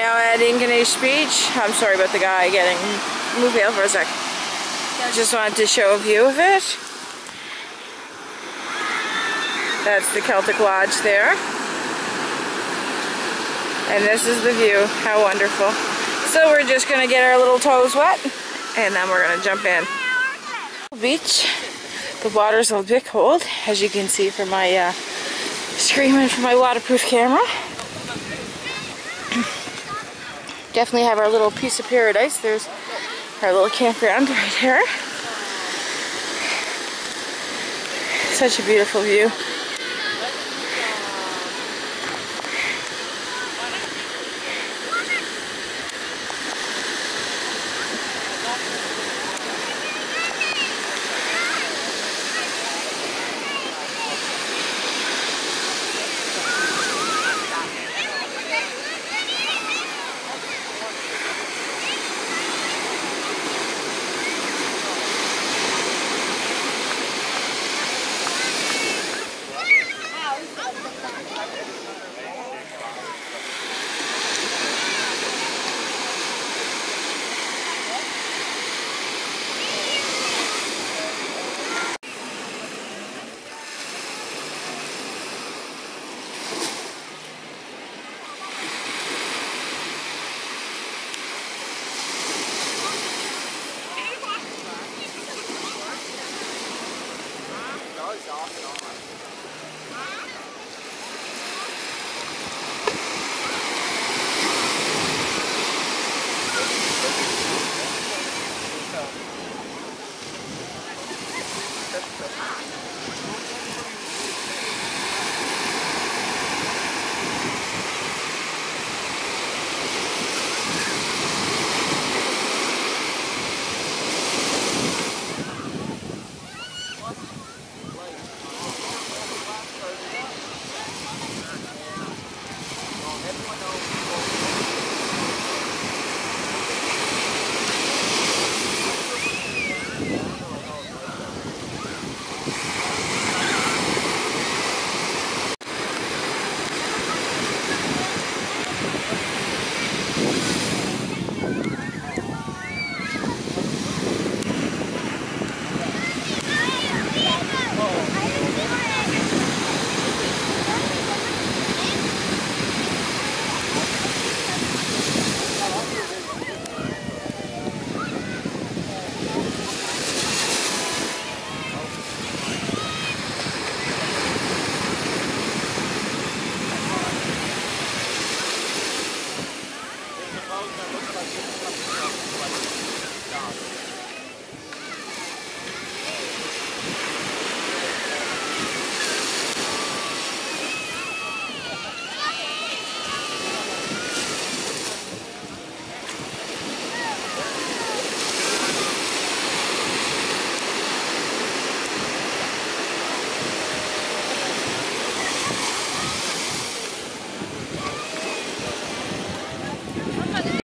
now at Ingonish Beach. I'm sorry about the guy getting, move out for a sec. I Just wanted to show a view of it. That's the Keltic Lodge there. And this is the view. How wonderful. So we're just going to get our little toes wet and then we're going to jump in. Beach. The water's a bit cold, as you can see from my uh, screaming from my waterproof camera. Definitely have our little piece of paradise. There's our little campground right here. Such a beautiful view.